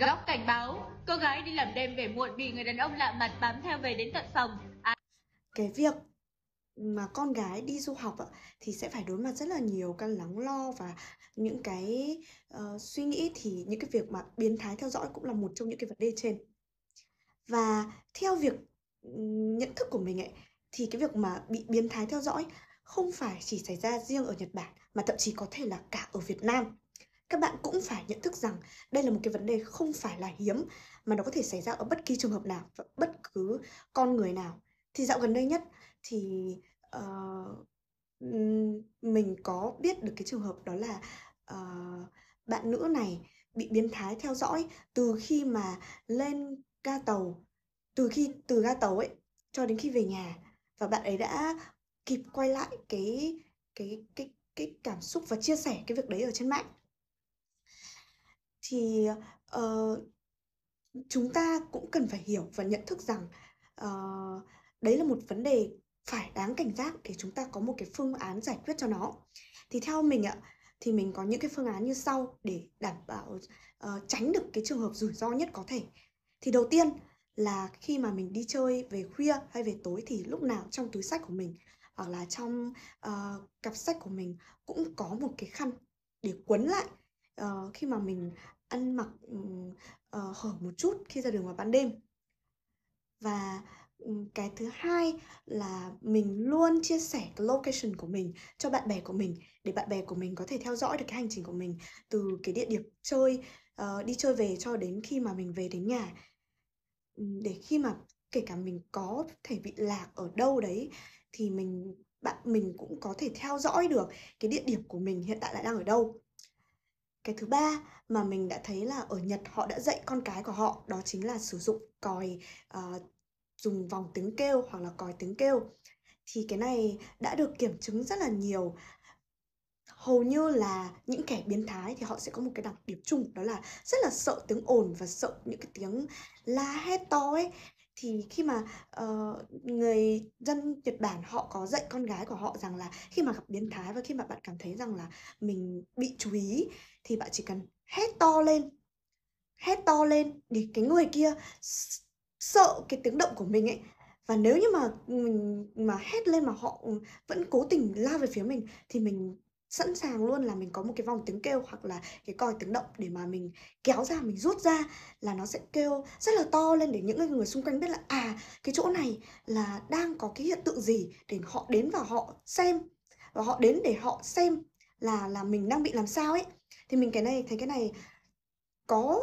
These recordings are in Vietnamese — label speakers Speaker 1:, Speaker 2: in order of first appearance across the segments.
Speaker 1: Góc cảnh báo, cô gái đi làm đêm về muộn bị người đàn ông lạ mặt bám theo về đến tận phòng. À...
Speaker 2: Cái việc mà con gái đi du học ạ, thì sẽ phải đối mặt rất là nhiều cái lắng lo và những cái, uh, suy nghĩ thì những cái việc mà biến thái theo dõi cũng là một trong những cái vấn đề trên. Và theo việc, nhận thức của mình ấy, thì cái việc mà bị biến thái theo dõi không phải chỉ xảy ra riêng ở Nhật Bản, mà thậm chí có thể là cả ở Việt Nam. Các bạn cũng phải nhận thức rằng đây là một cái vấn đề không phải là hiếm, mà nó có thể xảy ra ở bất kỳ trường hợp nào và bất cứ con người nào. Thì dạo gần đây nhất thì, uh, mình có biết được cái trường hợp đó là, uh, bạn nữ này bị biến thái theo dõi từ khi mà lên ga tàu, từ khi từ ga tàu ấy, cho đến khi về nhà. Và bạn ấy đã kịp quay lại cái cái cái cái cảm xúc và chia sẻ cái việc đấy ở trên mạng. Thì, uh, chúng ta cũng cần phải hiểu và nhận thức rằng, uh, đấy là một vấn đề phải đáng cảnh giác để chúng ta có một cái phương án giải quyết cho nó. Thì theo mình ạ, thì mình có những cái phương án như sau để đảm bảo, uh, tránh được cái trường hợp rủi ro nhất có thể. Thì đầu tiên là khi mà mình đi chơi về khuya hay về tối thì lúc nào trong túi sách của mình hoặc là trong, uh, cặp sách của mình cũng có một cái khăn để quấn lại, uh, khi mà mình ăn mặc, uh, hở một chút khi ra đường vào ban đêm. Và, cái thứ hai là mình luôn chia sẻ cái location của mình cho bạn bè của mình, để bạn bè của mình có thể theo dõi được cái hành trình của mình từ cái địa điểm chơi, uh, đi chơi về cho đến khi mà mình về đến nhà. Để khi mà kể cả mình có thể bị lạc ở đâu đấy thì mình bạn mình cũng có thể theo dõi được cái địa điểm của mình hiện tại là đang ở đâu. Cái thứ ba mà mình đã thấy là ở Nhật họ đã dạy con cái của họ đó chính là sử dụng còi, uh, dùng vòng tiếng kêu hoặc là còi tiếng kêu. Thì cái này đã được kiểm chứng rất là nhiều. Hầu như là những kẻ biến thái thì họ sẽ có một cái đặc điểm chung đó là rất là sợ tiếng ồn và sợ những cái tiếng la hét to ấy. Thì khi mà, uh, người dân Nhật Bản họ có dạy con gái của họ rằng là khi mà gặp biến thái và khi mà bạn cảm thấy rằng là mình bị chú ý thì bạn chỉ cần hét to lên, hét to lên để cái người kia sợ cái tiếng động của mình ấy. Và nếu như mà mình mà hét lên mà họ, ừ, vẫn cố tình lao về phía mình thì mình sẵn sàng luôn là mình có một cái vòng tiếng kêu hoặc là cái còi tiếng động để mà mình kéo ra, mình rút ra là nó sẽ kêu rất là to lên để những người xung quanh biết là, à, cái chỗ này là đang có cái hiện tượng gì để họ đến và họ xem, và họ đến để họ xem là là mình đang bị làm sao ấy. Thì mình cái này thấy cái này có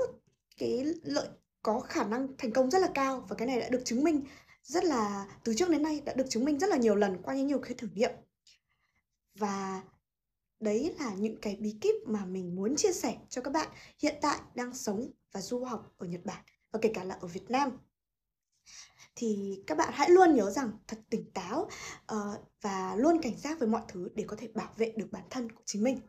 Speaker 2: cái lợi có khả năng thành công rất là cao và cái này đã được chứng minh rất là từ trước đến nay đã được chứng minh rất là nhiều lần qua những nhiều cái thử nghiệm. Và đấy là những cái bí kíp mà mình muốn chia sẻ cho các bạn hiện tại đang sống và du học ở Nhật Bản và kể cả là ở Việt Nam. Thì các bạn hãy luôn nhớ rằng thật tỉnh táo, uh, và luôn cảnh giác với mọi thứ để có thể bảo vệ được bản thân của chính mình.